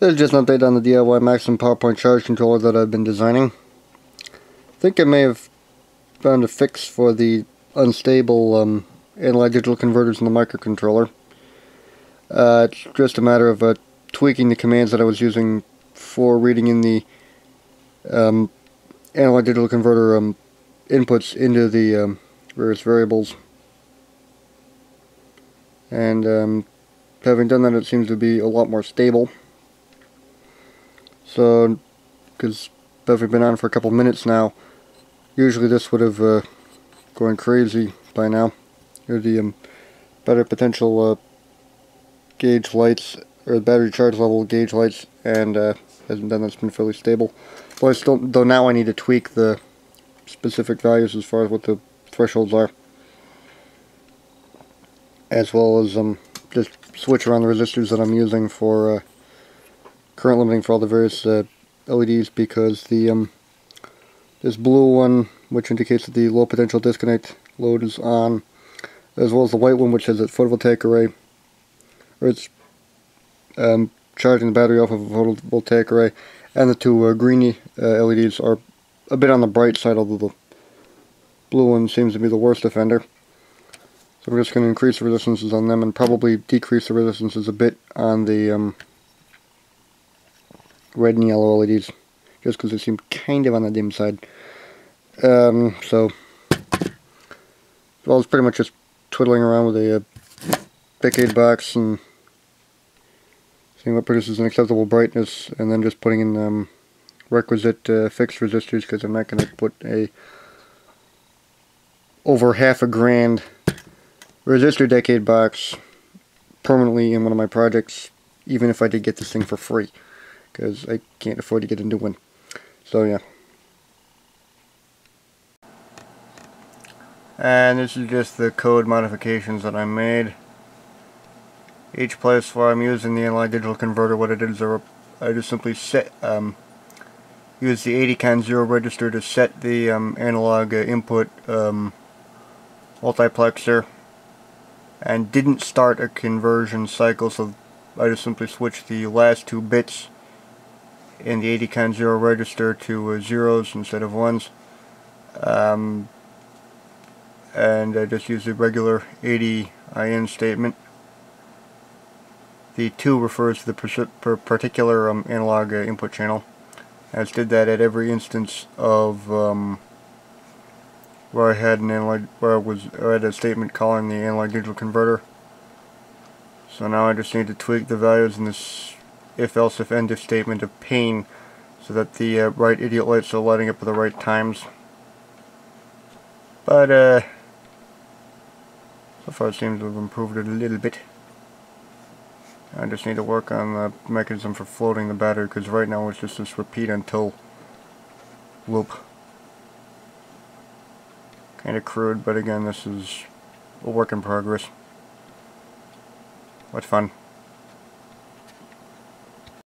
This is just an update on the DIY Maximum Power Point charge controller that I've been designing. I think I may have found a fix for the unstable um, analog digital converters in the microcontroller. Uh, it's just a matter of uh, tweaking the commands that I was using for reading in the um, analog digital converter um, inputs into the um, various variables. And um, having done that it seems to be a lot more stable. So, because having been on for a couple minutes now, usually this would have uh, gone crazy by now. Here the um, better potential uh, gauge lights, or battery charge level gauge lights, and uh, hasn't done that's been fairly stable. But I still, though now I need to tweak the specific values as far as what the thresholds are. As well as um, just switch around the resistors that I'm using for uh, current limiting for all the various uh, LEDs because the um, this blue one which indicates that the low potential disconnect load is on as well as the white one which has a photovoltaic array or it's um, charging the battery off of a photovoltaic array and the two uh, greeny uh, LEDs are a bit on the bright side although the blue one seems to be the worst offender. So we're just going to increase the resistances on them and probably decrease the resistances a bit on the um, red and yellow LEDs just because they seem kind of on the dim side. Um, so, well, it's pretty much just twiddling around with a, uh, decade box and seeing what produces an acceptable brightness and then just putting in um, requisite uh, fixed resistors because I'm not going to put a over half a grand resistor decade box permanently in one of my projects even if I did get this thing for free because I can't afford to get a new one. So yeah. And this is just the code modifications that I made. Each place where I'm using the analog digital converter, what it is, I just simply set, um, use the ADCON0 register to set the um, analog uh, input um, multiplexer and didn't start a conversion cycle so I just simply switched the last two bits in the ADCON0 register to uh, zeros instead of ones. Um, and I just use the regular 80 IN statement. The 2 refers to the particular um, analog uh, input channel. Just did that at every instance of um, where I had an analog, where I was I had a statement calling the analog digital converter. So now I just need to tweak the values in this if-else if end if statement of pain so that the uh, right idiot lights are lighting up at the right times. But uh, so far it seems to have improved it a little bit. I just need to work on the mechanism for floating the battery because right now it's just this repeat until loop. Kind of crude, but again this is a work in progress. What fun.